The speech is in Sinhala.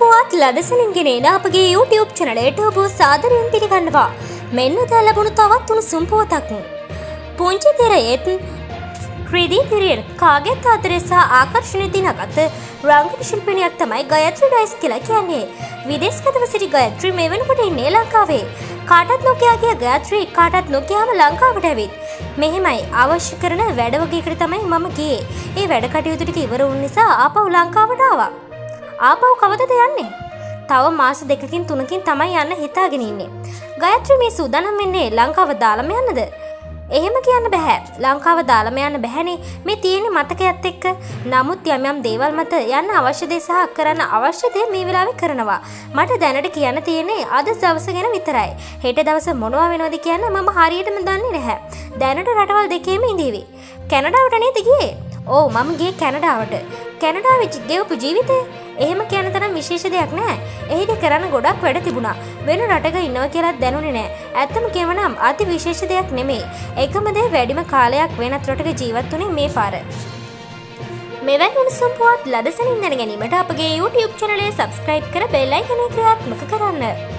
පුවත් ලදසනින් ගෙනන අපගේ YouTube චනලයට ඔබ සාදරයෙන් පිළිගන්නවා. මෙන්න දැ ලැබුණු තවත් වුණු සුම්පුවතක් පුංචි තෙරයෙත් ක්‍රදී තිරියෙන් කාගෙත් ආතරෙසා ආකර්ශණය දිනගත රංගන ශිල්පිනියක් තමයි ගයත්‍රි ඩයිස් කියලා කියන්නේ. විදෙස්ගතව සිටි ගයත්‍රී මේ වෙනකොට ඉන්නේ ලංකාවේ. කාටත් නොකයාගේ ගයත්‍රී කාටත් නොකයාම ලංකාවට ඇවිත්. මෙහෙමයි අවශ්‍ය කරන වැඩවගේකට තමයි මම ගියේ. ඒ වැඩ කටයුතුටික ඉවර වුන් නිසා ආපව් ලංකාවට ආවා. ආපව් කවදද යන්නේ? තව මාස දෙකකින් තුනකින් තමයි යන්න හිතාගෙන ඉන්නේ. ගයත්‍රී මේ සූදානම් වෙන්නේ ලංකාව දාලම යන්නද? එහෙම කියන්න බැහැ ලංකාව දාළම යන්න බැහැනේ මේ තියෙන මතකයත් එක්ක. නමුත් යම් යම් දේවල් මත යන්න අවශ්‍ය දේ සහ කරන්න අවශ්‍ය දේ මේ වෙලාවේ කරනවා. මට දැනට කියන්න තියෙන්නේ අද දවස ගැන විතරයි. හෙට දවස මොනවා වෙනවද කියන්න මම හරියටම දන්නේ නැහැ. දැනට රටවල් දෙකේම ඉඳීවි. කැනඩාවට නේද ගියේ? ඕ මම ගියේ කැනඩාවට. කැනඩාව ගෙවපු ජීවිතය එහෙම කියන තරම් විශේෂ දෙයක් නෑ එහිද කරන්න ගොඩක් වැඩ තිබුණා. වෙන රටක ඉන්නව කියලත් දැනුනේ නෑ ඇත්තම කියවනම් අති විශේෂ දෙයක් නෙමේ එකමදේ වැඩිම කාලයක් වෙනත් රටක ජීවත් වනේ මේ පාර. මෙවැනි උණුසුම් පුවත් ලදසනින් දැන ගැනීමට අපගේ YouTube චනලේ සබස්ක්‍රයිබ් කර බෙල්ලයි කන ක්‍රියාත්මක කරන්න.